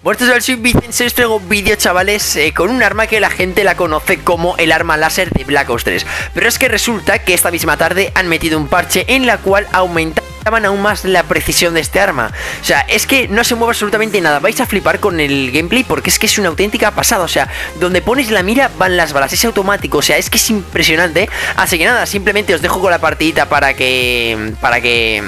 Buenos días, soy Vicente, os traigo un vídeo, chavales, eh, con un arma que la gente la conoce como el arma láser de Black Ops 3. Pero es que resulta que esta misma tarde han metido un parche en la cual aumentaban aún más la precisión de este arma. O sea, es que no se mueve absolutamente nada. Vais a flipar con el gameplay porque es que es una auténtica pasada. O sea, donde pones la mira van las balas. Es automático. O sea, es que es impresionante. Así que nada, simplemente os dejo con la partidita para que... Para que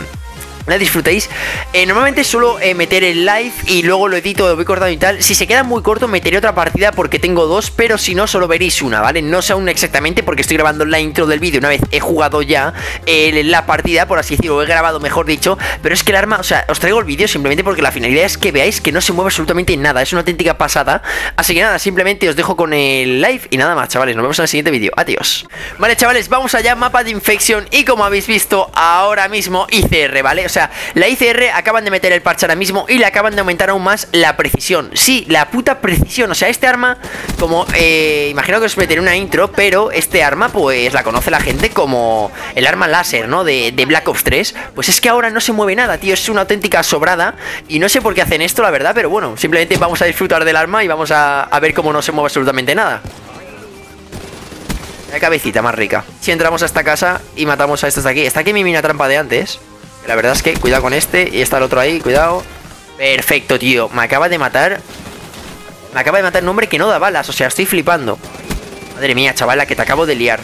la disfrutéis. Eh, normalmente suelo eh, meter el live y luego lo edito, lo voy cortando y tal. Si se queda muy corto, meteré otra partida porque tengo dos, pero si no, solo veréis una, ¿vale? No sé aún exactamente porque estoy grabando la intro del vídeo. Una vez he jugado ya eh, la partida, por así decirlo, he grabado, mejor dicho. Pero es que el arma, o sea, os traigo el vídeo simplemente porque la finalidad es que veáis que no se mueve absolutamente nada. Es una auténtica pasada. Así que nada, simplemente os dejo con el live y nada más, chavales. Nos vemos en el siguiente vídeo. Adiós. Vale, chavales, vamos allá. Mapa de infección y como habéis visto ahora mismo, ICR, ¿vale? O sea, la ICR acaban de meter el parche ahora mismo y le acaban de aumentar aún más la precisión. Sí, la puta precisión. O sea, este arma, como eh, imagino que os meteré una intro, pero este arma, pues la conoce la gente como el arma láser, ¿no? De, Black Ops 3. Pues es que ahora no se mueve nada, tío. Es una auténtica sobrada. Y no sé por qué hacen esto, la verdad, pero bueno, simplemente vamos a disfrutar del arma y vamos a, a ver cómo no se mueve absolutamente nada. La cabecita más rica. Si entramos a esta casa y matamos a estos de aquí. Está aquí mi mina trampa de antes. La verdad es que cuidado con este y está el otro ahí, cuidado. Perfecto, tío. Me acaba de matar. Me acaba de matar un hombre que no da balas. O sea, estoy flipando. Madre mía, chavala, que te acabo de liar.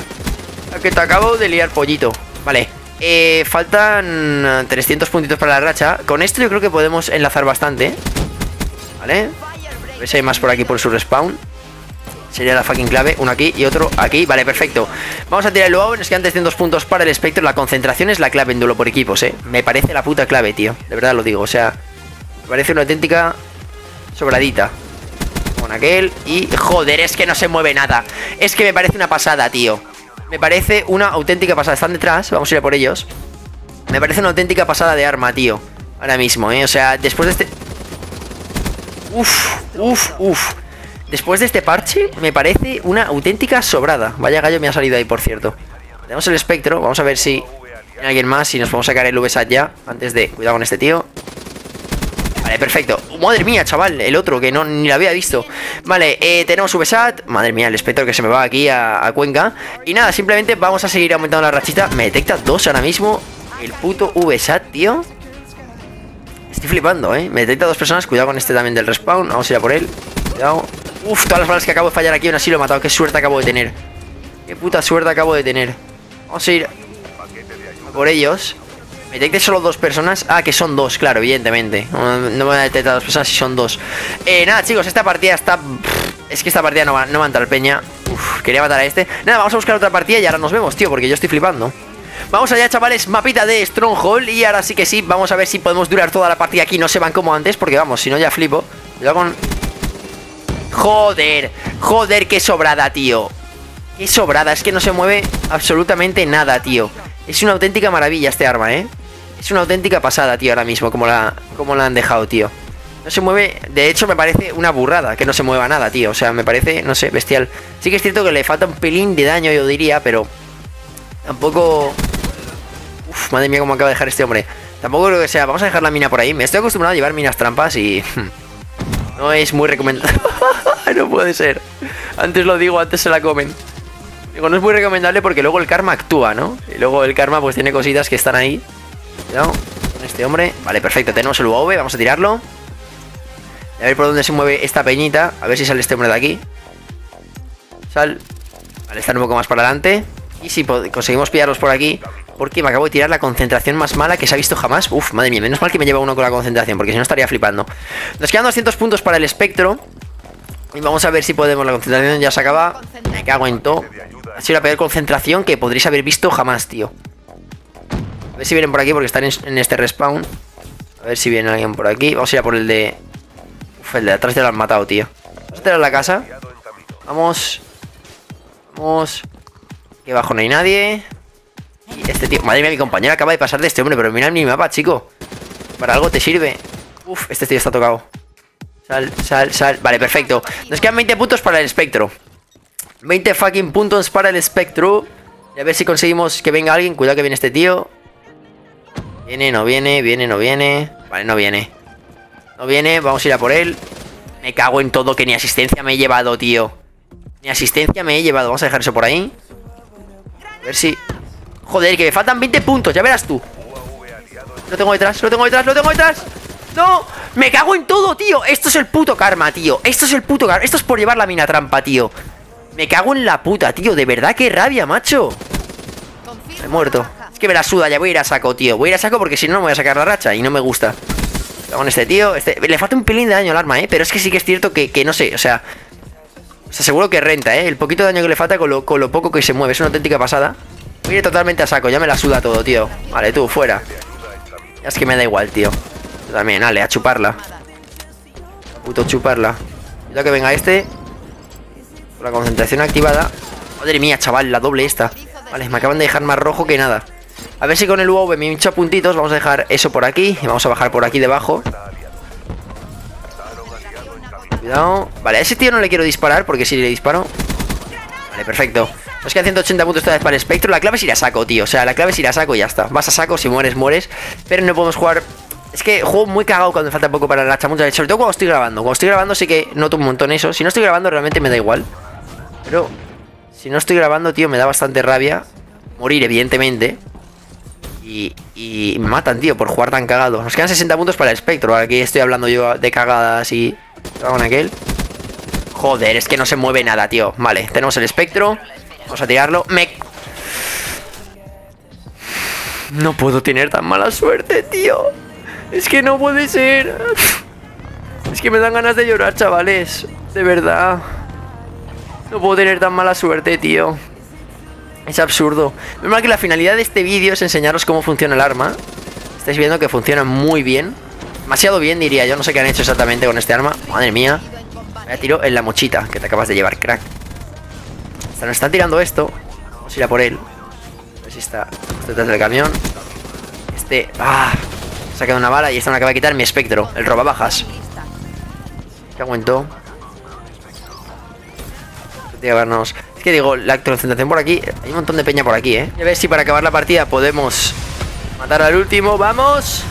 Que te acabo de liar, pollito. Vale. Eh, faltan 300 puntitos para la racha. Con esto yo creo que podemos enlazar bastante. ¿Vale? A ver si hay más por aquí por su respawn. Sería la fucking clave. Uno aquí y otro aquí. Vale, perfecto. Vamos a tirar el luego. Nos quedan 300 puntos para el espectro. La concentración es la clave en duelo por equipos, eh. Me parece la puta clave, tío. De verdad lo digo. O sea, me parece una auténtica sobradita. Con aquel. Y joder, es que no se mueve nada. Es que me parece una pasada, tío. Me parece una auténtica pasada. Están detrás. Vamos a ir a por ellos. Me parece una auténtica pasada de arma, tío. Ahora mismo, eh. O sea, después de este. Uf, uf, uf. Después de este parche, me parece una auténtica sobrada. Vaya gallo me ha salido ahí, por cierto. Tenemos el espectro. Vamos a ver si hay alguien más. Si nos podemos sacar el VSAT ya. Antes de... Cuidado con este tío. Vale, perfecto. Madre mía, chaval. El otro, que no ni lo había visto. Vale, eh, tenemos VSAT. Madre mía, el espectro que se me va aquí a, Cuenca. Y nada, simplemente vamos a seguir aumentando la rachita. Me detecta dos ahora mismo. El puto VSAT, tío. Estoy flipando, ¿eh? Me detecta dos personas. Cuidado con este también del respawn. Vamos a ir a por él. Cuidado. Uf, todas las balas que acabo de fallar aquí aún así lo he matado. Qué suerte acabo de tener. Qué puta suerte acabo de tener. Vamos a ir por ellos. Me solo dos personas. Ah, que son dos, claro, evidentemente. No, no me van a detectar dos personas si son dos. Eh, nada, chicos, esta partida está. Es que esta partida no va, no va a entrar peña. Uf, quería matar a este. Nada, vamos a buscar otra partida y ahora nos vemos, tío, porque yo estoy flipando. Vamos allá, chavales, mapita de Stronghold Y ahora sí que sí, vamos a ver si podemos durar toda la partida aquí No se van como antes, porque vamos, si no ya flipo Cuidado con Joder, joder, qué sobrada, tío. Qué sobrada, es que no se mueve absolutamente nada, tío. Es una auténtica maravilla este arma, ¿eh? Es una auténtica pasada, tío, ahora mismo Como la, como la han dejado, tío. No se mueve, de hecho me parece una burrada Que no se mueva nada, tío, o sea, me parece, no sé, bestial. Sí que es cierto que le falta un pelín de daño, yo diría Pero tampoco... Uf, madre mía, cómo acaba de dejar este hombre. Tampoco creo que sea, vamos a dejar la mina por ahí. Me estoy acostumbrado a llevar minas trampas y... No es muy recomendable. no puede ser. Antes lo digo, antes se la comen. Digo, no es muy recomendable porque luego el karma actúa, ¿no? Y luego el karma pues tiene cositas que están ahí. Cuidado con este hombre. Vale, perfecto. Tenemos el UAV, vamos a tirarlo. A ver por dónde se mueve esta peñita. A ver si sale este hombre de aquí. Sal. Vale, está un poco más para adelante. Y si conseguimos pillarlos por aquí, porque me acabo de tirar la concentración más mala que se ha visto jamás. Uf, madre mía, menos mal que me lleva uno con la concentración, porque si no estaría flipando. Nos quedan 200 puntos para el espectro. Vamos a ver si podemos. La concentración ya se acaba. Me cago en todo. Ha sido la peor concentración que podréis haber visto jamás, tío. A ver si vienen por aquí porque están en, este respawn. A ver si viene alguien por aquí. Vamos a ir a por el de... Uf, el de atrás ya lo han matado, tío. Vamos a tirar la casa. Vamos. Vamos. Aquí abajo no hay nadie. Y este tío, madre mía, mi compañero acaba de pasar de este hombre, pero mira mi mapa, chico. Para algo te sirve. Uf, este tío está tocado. Sal, sal, sal. Vale, perfecto. Nos quedan 20 puntos para el espectro. 20 fucking puntos para el espectro. Y a ver si conseguimos que venga alguien. Cuidado que viene este tío. Viene, no viene, viene, no viene. Vale, no viene. No viene, vamos a ir a por él. Me cago en todo, que ni asistencia me he llevado, tío. Ni asistencia me he llevado. Vamos a dejar eso por ahí. A ver si... Joder, que me faltan 20 puntos, ya verás tú. Lo tengo detrás, lo tengo detrás, lo tengo detrás. ¡No! ¡Me cago en todo, tío! Esto es el puto karma, tío. Esto es el puto karma. Esto es por llevar la mina trampa, tío. Me cago en la puta, tío. De verdad, qué rabia, macho. He muerto. Es que me la suda, ya voy a ir a saco, tío. Voy a ir a saco porque si no, no me voy a sacar la racha y no me gusta. Con este tío. Este... Le falta un pelín de daño al arma, ¿eh? Pero es que sí que es cierto que, que no sé, o sea... O sea, seguro que renta, ¿eh? El poquito daño que le falta con lo, con lo poco que se mueve. Es una auténtica pasada. Voy a ir totalmente a saco. Ya me la suda todo, tío. Vale, tú, fuera. Es que me da igual, tío. También, dale, a chuparla. puto chuparla. Ya que venga este. Con la concentración activada. Madre mía, chaval, la doble esta. Vale, me acaban de dejar más rojo que nada. A ver si con el UAV me hincha puntitos. Vamos a dejar eso por aquí. Y vamos a bajar por aquí debajo. Cuidado. Vale, a ese tío no le quiero disparar porque si le disparo... Vale, perfecto. Nos quedan 180 puntos vez para el espectro. La clave es ir a saco, tío. O sea, la clave es ir a saco y ya está. Vas a saco, si mueres, mueres. Pero no podemos jugar es que juego muy cagado cuando falta poco para la chamucha. Sobre todo cuando estoy grabando. Cuando estoy grabando sí que noto un montón eso. Si no estoy grabando realmente me da igual. Pero si no estoy grabando, tío, me da bastante rabia. Morir, evidentemente. Y, y me matan, tío, por jugar tan cagado. Nos quedan 60 puntos para el espectro. Aquí estoy hablando yo de cagadas y... Con aquel. Joder, es que no se mueve nada, tío. Vale, tenemos el espectro. Vamos a tirarlo. Me... No puedo tener tan mala suerte, tío. Es que no puede ser. Es que me dan ganas de llorar, chavales. De verdad. No puedo tener tan mala suerte, tío. Es absurdo. Normal que la finalidad de este vídeo es enseñaros cómo funciona el arma. Estáis viendo que funciona muy bien. Demasiado bien, diría yo. No sé qué han hecho exactamente con este arma. Madre mía. Me tiro en la mochita que te acabas de llevar, crack. Nos están tirando esto. Vamos a ir a por él. A ver si está detrás del camión. Este... ¡Ah! Se ha quedado una bala y esta me acaba de quitar mi espectro. El roba bajas. ¿Qué aguantó? Es que digo, la concentración por aquí. Hay un montón de peña por aquí, ¿eh? A ver si para acabar la partida podemos matar al último. ¡Vamos!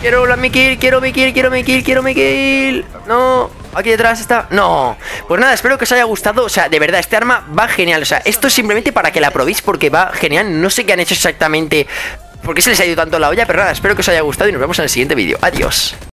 Quiero la mi kill, quiero mi kill, quiero mi kill, quiero mi kill. No, aquí detrás está. No. Pues nada, espero que os haya gustado. O sea, de verdad, este arma va genial. O sea, esto es simplemente para que la probéis porque va genial. No sé qué han hecho exactamente por qué se les ha ido tanto la olla, pero nada, espero que os haya gustado y nos vemos en el siguiente vídeo. Adiós.